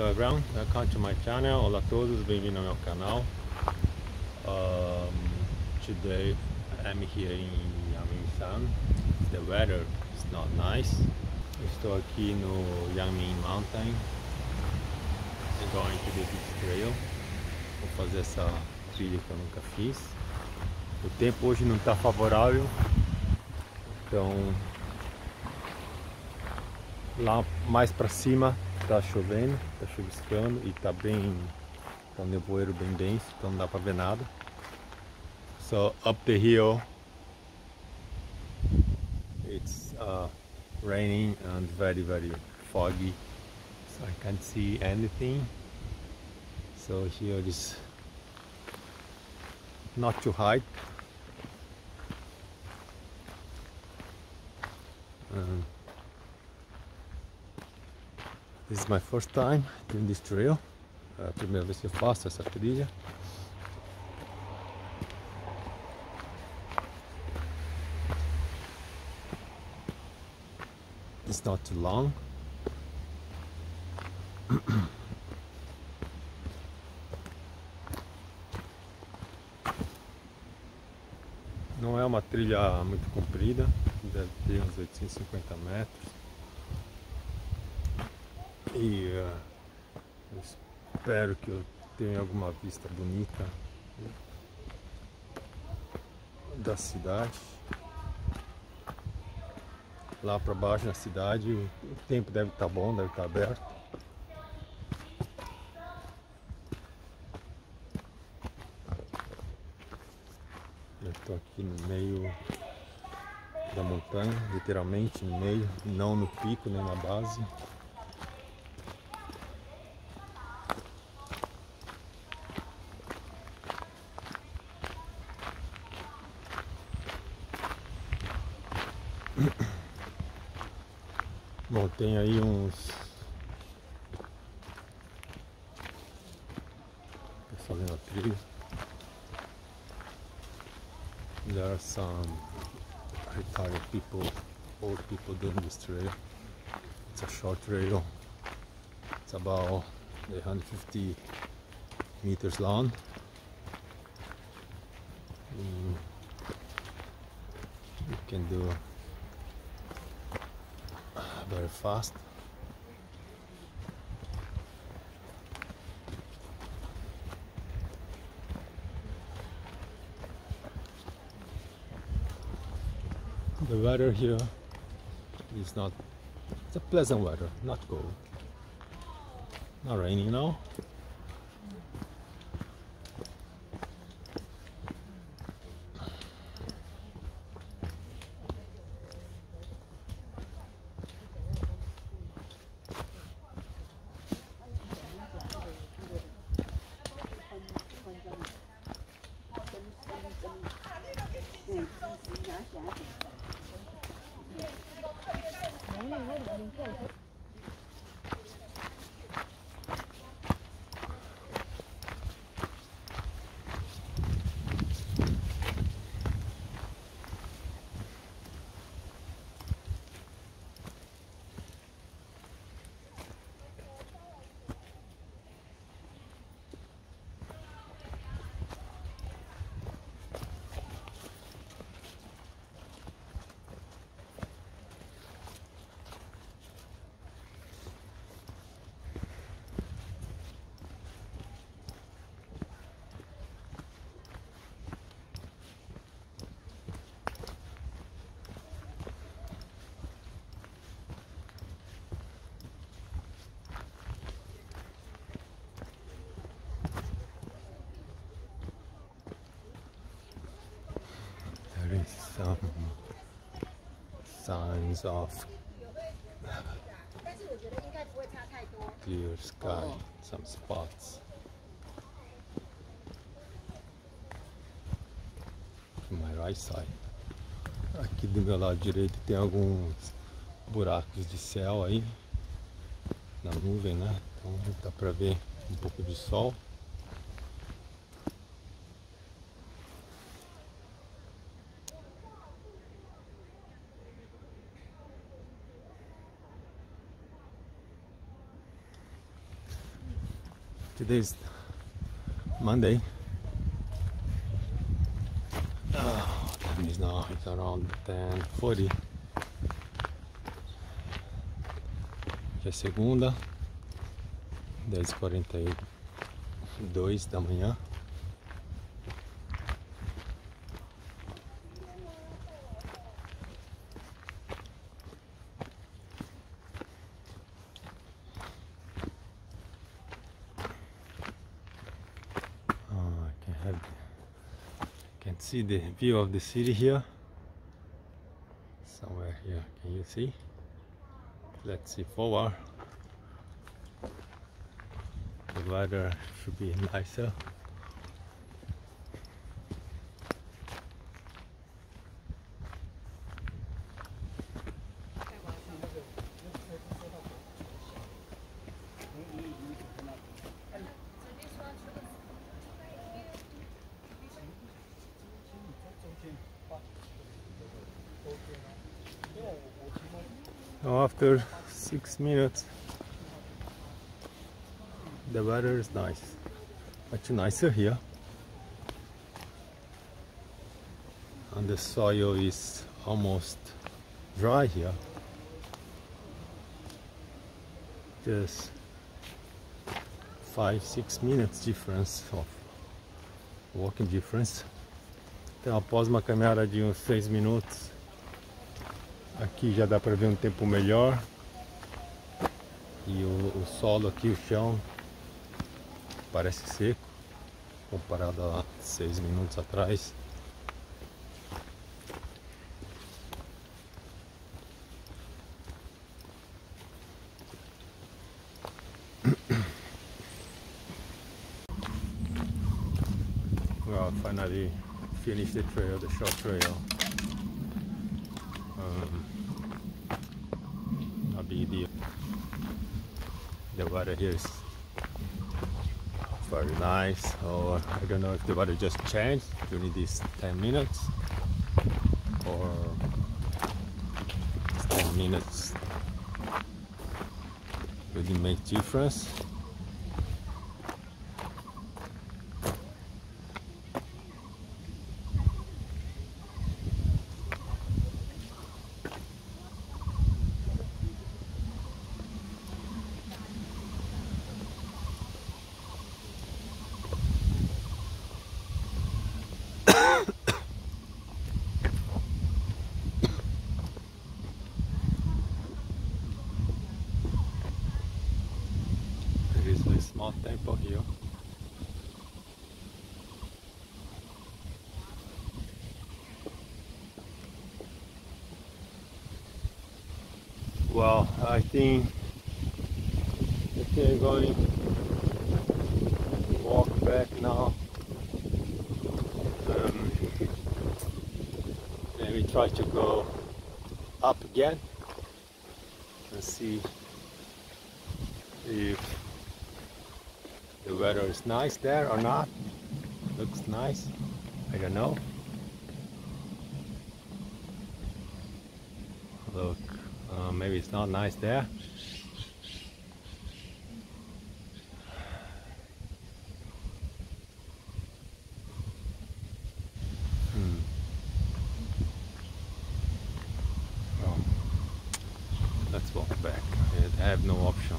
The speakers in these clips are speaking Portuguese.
Ricardo Abrão, welcome to my channel. Olá a todos, bem-vindo ao meu canal. Um, today I'm here in Yangmingshan. san The weather is not nice. Estou aqui no Yangming Mountain. Going to the beach trail. Vou fazer essa trilha que eu nunca fiz. O tempo hoje não está favorável, então lá mais para cima tá chovendo, tá chuviscando e tá bem, tá um nevoeiro bem denso, então não dá pra ver nada. So up the hill, it's uh, raining and very very foggy, so I can't see anything. So here is not too high. Um, This is my first time doing this trail. É uh, a primeira vez que eu faço essa trilha. It's not too long. Não é uma trilha muito comprida, deve ter uns 850 metros. E uh, espero que eu tenha alguma vista bonita da cidade. Lá para baixo na cidade, o tempo deve estar tá bom, deve estar tá aberto. Eu estou aqui no meio da montanha, literalmente no meio, não no pico nem na base. Bom, tem aí uns. Pessoal vendo a trilha. There are some retired people, old people doing this trail. It's a short trail. It's about 150 meters long. Mm. You can do very fast the weather here is not it's a pleasant weather not cold not raining now Okay. some signs of clear sky, some spots. my right side. Aqui do meu lado direito tem alguns buracos de céu aí na nuvem, né? Então dá pra ver um pouco de sol. today's Monday. Oh, time is now, it's around 10.40. Hoje é segunda, 10h42 da manhã. see the view of the city here somewhere here can you see let's see forward the weather should be nicer after six minutes the weather is nice much nicer here and the soil is almost dry here just five six minutes difference of walking difference então após uma caminhada de uns seis minutos Aqui já dá para ver um tempo melhor. E o, o, solo aqui, o chão, parece seco, comparado a seis minutos atrás. Well, finally finished the trail, the short trail. the water here is very nice or oh, I don't know if the water just changed during these 10 minutes or 10 minutes really make difference Well, I think I think i going to walk back now. Um, and try to go up again and see if whether it's nice there or not. Looks nice. I don't know. Look, uh, maybe it's not nice there. Hmm. let's walk back. I have no option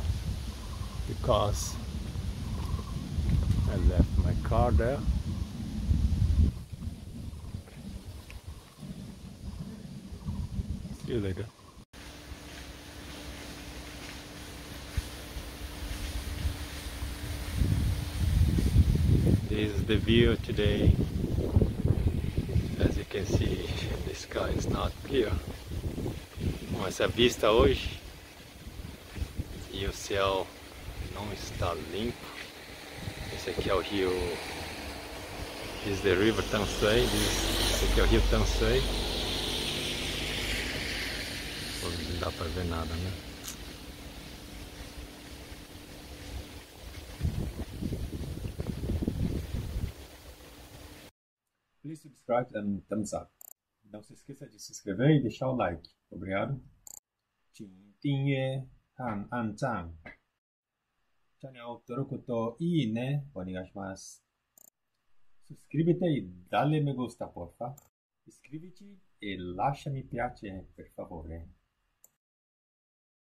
because I left my car there. See you later. This is the view today. As you can see, the sky is not clear. Mas a vista hoje, e o céu não está limpo. Esse aqui é o rio... This is the river Tansai Esse aqui é o rio Tansai não dá pra ver nada, né? Please subscribe and thumbs up. Não se esqueça de se inscrever e deixar o like. Tá obrigado. 请订阅和按赞。Ciao, Torokoto i ne onegashimasu. Suscrivete e dalle me gusta porfa. Iscriviti e lascia mi piace per favore.